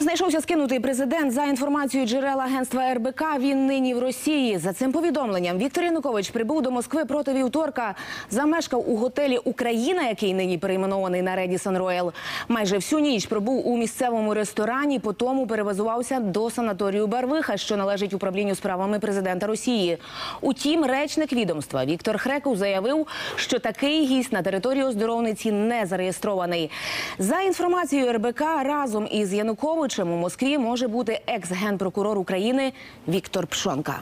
Знайшовся скинутий президент за інформацією джерел агентства РБК. Він нині в Росії. За цим повідомленням Віктор Янукович прибув до Москви у ніч проти вівторка. Замешкав у готелі Україна, який нині перейменований на Редіссон Роял. Майже всю ніч пробув у місцевому ресторані. Потім перебазувався до санаторію Барвиха, що належить управлінню справами президента Росії. Утім, речник відомства Віктор Хреков заявив, що такий гість на території оздоровниці не зареєстрований. За інформацією РБК, разом із Януковичем у Москві може бути екс-генпрокурор України Віктор Пшонка.